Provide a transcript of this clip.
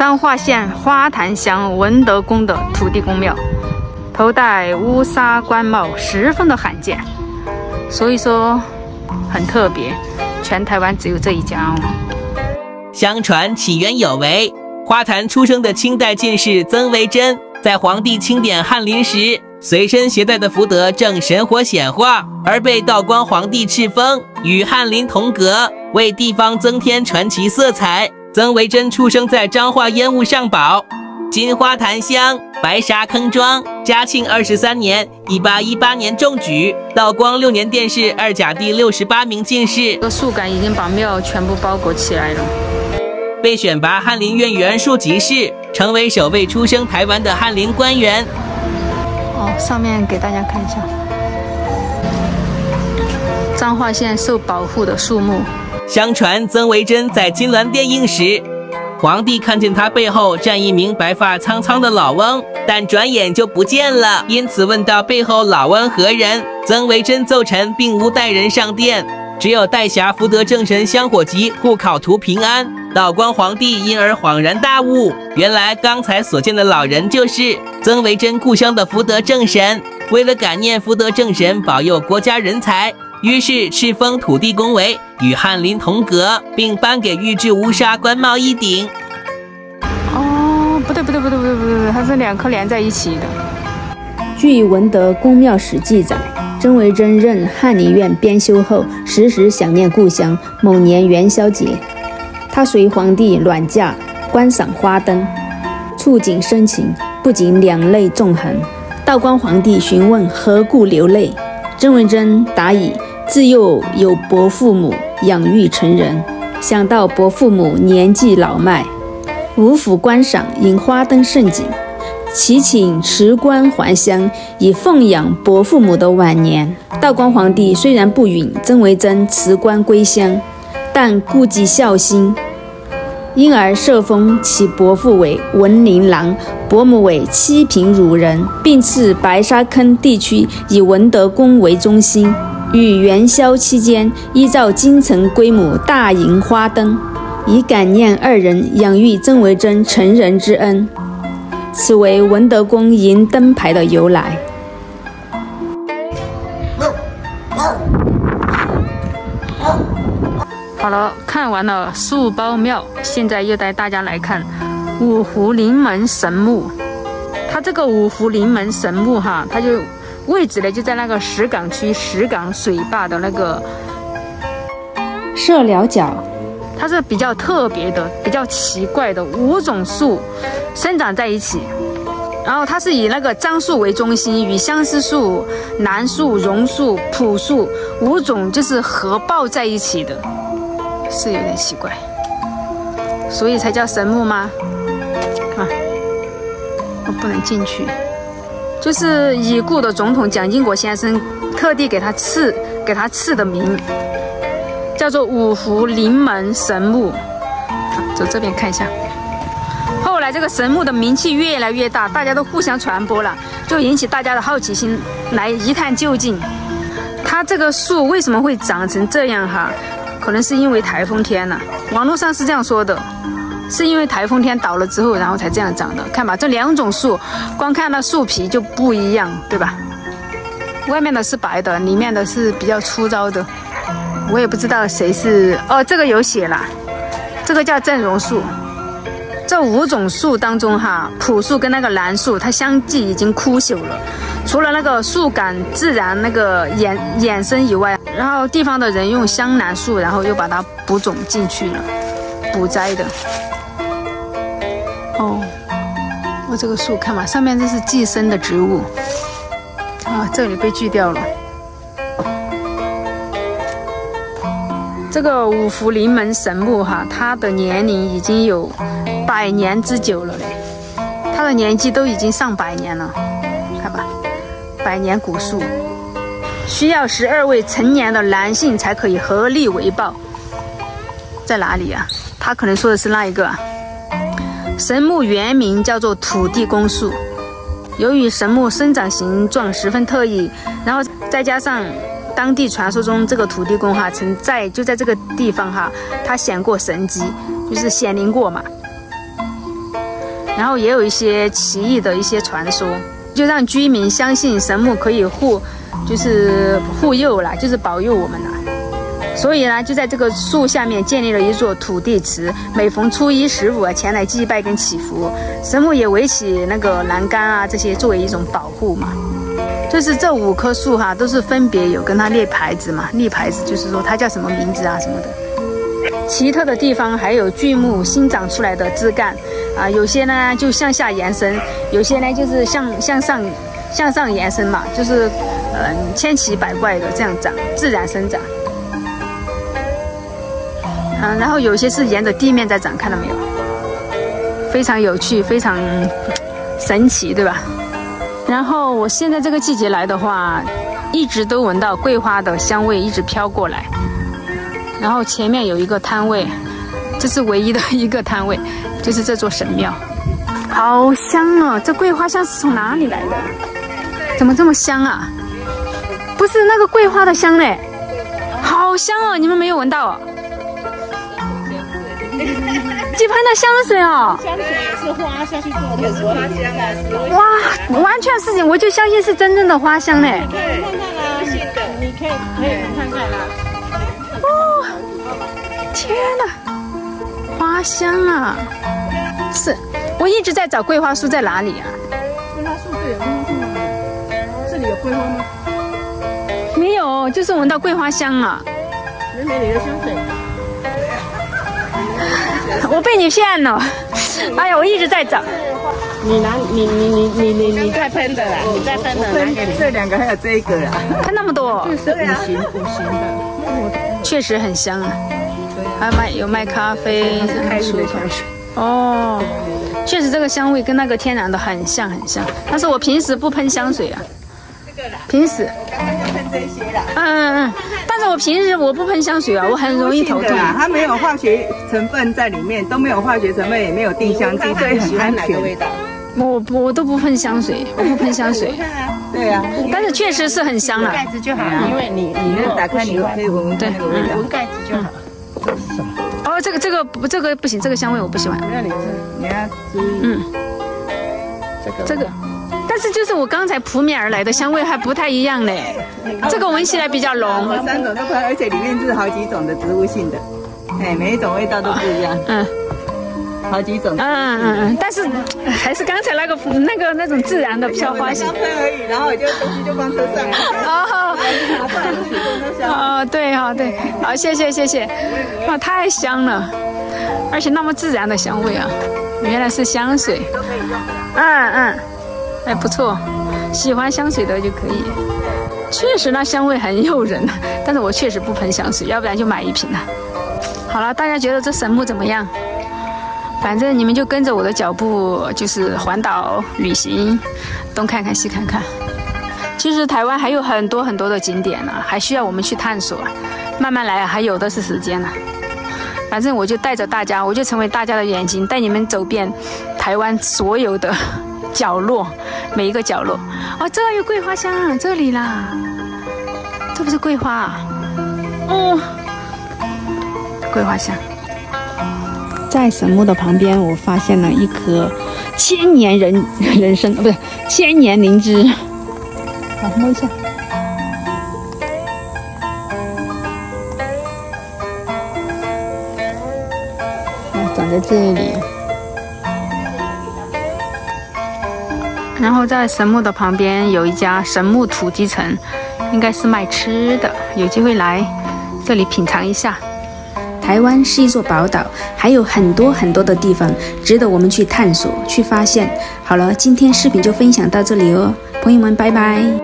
彰化县花坛乡文德宫的土地公庙，头戴乌纱官帽，十分的罕见，所以说很特别，全台湾只有这一家哦。相传起源有为，花坛出生的清代进士曾维珍，在皇帝钦点翰林时，随身携带的福德正神火显化，而被道光皇帝敕封，与翰林同格，为地方增添传奇色彩。曾维珍出生在彰化烟雾上堡，金花潭乡白沙坑庄。嘉庆二十三年（一八一八年）中举，道光六年殿试二甲第六十八名进士。这个树干已经把庙全部包裹起来了。被选拔翰林院员庶吉士，成为首位出生台湾的翰林官员。哦，上面给大家看一下，彰化县受保护的树木。相传曾维珍在金銮殿应时，皇帝看见他背后站一名白发苍苍的老翁，但转眼就不见了，因此问到背后老翁何人？曾维珍奏臣并无带人上殿，只有带匣福德正神香火集护考图平安。道光皇帝因而恍然大悟，原来刚才所见的老人就是曾维珍故乡的福德正神。为了感念福德正神保佑国家人才。于是敕封土地公为与翰林同格，并颁给御制乌纱官帽一顶。哦，不对不对不对不对不对，它是两颗连在一起的。据文德宫庙史记载，曾维珍任翰林院编修后，时时想念故乡。某年元宵节，他随皇帝暖驾观赏花灯，触景生情，不禁两泪纵横。道光皇帝询问何故流泪，曾维珍答以。自幼有伯父母养育成人，想到伯父母年纪老迈，无福观赏引花灯盛景，祈请辞官还乡，以奉养伯父母的晚年。道光皇帝虽然不允曾维珍辞官归乡，但顾及孝心，因而册封其伯父为文林郎，伯母为七品孺人，并赐白沙坑地区以文德宫为中心。与元宵期间，依照京城规模大迎花灯，以感念二人养育曾维珍成人之恩。此为文德宫迎灯牌的由来。好了，看完了树包庙，现在又带大家来看五福临门神木。它这个五福临门神木哈，它就。位置呢，就在那个石岗区石岗水坝的那个射寮角。它是比较特别的、比较奇怪的五种树生长在一起，然后它是以那个樟树为中心，与相思树、楠树、榕树、朴树五种就是合抱在一起的，是有点奇怪，所以才叫神木吗？看，我不能进去。就是已故的总统蒋经国先生特地给他赐给他赐的名，叫做五福临门神木。走这边看一下。后来这个神木的名气越来越大，大家都互相传播了，就引起大家的好奇心来一探究竟。它这个树为什么会长成这样？哈，可能是因为台风天了。网络上是这样说的。是因为台风天倒了之后，然后才这样长的。看吧，这两种树，光看那树皮就不一样，对吧？外面的是白的，里面的是比较粗糙的。我也不知道谁是哦，这个有写了，这个叫正榕树。这五种树当中，哈，朴树跟那个楠树，它相继已经枯朽了。除了那个树干自然那个衍衍生以外，然后地方的人用香楠树，然后又把它补种进去了，补栽的。我这个树看嘛，上面这是寄生的植物啊，这里被锯掉了。这个五福临门神木哈，它的年龄已经有百年之久了嘞，它的年纪都已经上百年了，看吧，百年古树，需要十二位成年的男性才可以合力为抱。在哪里呀？他可能说的是那一个。神木原名叫做土地公树，由于神木生长形状十分特异，然后再加上当地传说中这个土地公哈曾在就在这个地方哈，他显过神迹，就是显灵过嘛，然后也有一些奇异的一些传说，就让居民相信神木可以护，就是护佑啦，就是保佑我们啦。所以呢，就在这个树下面建立了一座土地祠，每逢初一、十五啊，前来祭拜跟祈福。神木也围起那个栏杆啊，这些作为一种保护嘛。就是这五棵树哈，都是分别有跟它立牌子嘛，立牌子就是说它叫什么名字啊什么的。奇特的地方还有巨木新长出来的枝干啊，有些呢就向下延伸，有些呢就是向向上向上延伸嘛，就是嗯千奇百怪的这样长，自然生长。嗯，然后有些是沿着地面在长，看到没有？非常有趣，非常神奇，对吧？然后我现在这个季节来的话，一直都闻到桂花的香味一直飘过来。然后前面有一个摊位，这是唯一的一个摊位，就是这座神庙，好香哦！这桂花香是从哪里来的？怎么这么香啊？不是那个桂花的香嘞，好香哦！你们没有闻到？几盆的香水哦，香水也是花香去做的，是花香啊！哇，完全是，我就相信是真正的花香嘞。你看看啦，你可以可以看看啦。哦，天哪，花香啊！是，我一直在找桂花树在哪里啊？桂花树这里有桂花树吗？这里有桂花吗？没有，就是闻到桂花香啊。妹妹，你的香水。我被你骗了！哎呀，我一直在找。你拿你你你你你你在喷的啦，你在喷的，拿给你。这两个还有这一个啦，喷那么多，这是五行五行的，确实很香啊。还有卖有卖咖啡，开水的香水。哦，确实这个香味跟那个天然的很像很像，但是我平时不喷香水啊。这个啦。平时。刚刚就喷这些了。嗯嗯嗯。我平时我不喷香水啊，我很容易头痛。它没有化学成分在里面，都没有化学成分，也没有定香剂，所以很安全。我我都不喷香水，我不喷香水。对啊。但是确实是很香了。盖子就好了，因为你你那打开你可以闻闻那个味道。闻盖子就好。这是什么？哦，这个这个不这个不行，这个香味我不喜欢。那你你要注意。嗯。这个这个。但是就是我刚才扑面而来的香味还不太一样嘞，这个闻起来比较浓。三种都喷，而且里面是好几种的植物性的，哎，每一种味道都不一样。嗯，好几种。嗯嗯嗯，但是还是刚才那个那个那种自然的飘花香。喷而已，然后我就东西就放车上。哦。哦，对哈对，好谢谢谢谢，哇太香了，而且那么自然的香味啊，原来是香水。嗯嗯。哎，不错，喜欢香水的就可以。确实，那香味很诱人，但是我确实不喷香水，要不然就买一瓶了。好了，大家觉得这神木怎么样？反正你们就跟着我的脚步，就是环岛旅行，东看看西看看。其实台湾还有很多很多的景点呢，还需要我们去探索。慢慢来，还有的是时间呢。反正我就带着大家，我就成为大家的眼睛，带你们走遍台湾所有的。角落，每一个角落，哦，这有桂花香，这里啦，这不是桂花啊，哦，桂花香。在神木的旁边，我发现了一棵千年人人参，不是千年灵芝，好摸一下，在这里。然后在神木的旁边有一家神木土鸡城，应该是卖吃的，有机会来这里品尝一下。台湾是一座宝岛，还有很多很多的地方值得我们去探索、去发现。好了，今天视频就分享到这里哦，朋友们，拜拜。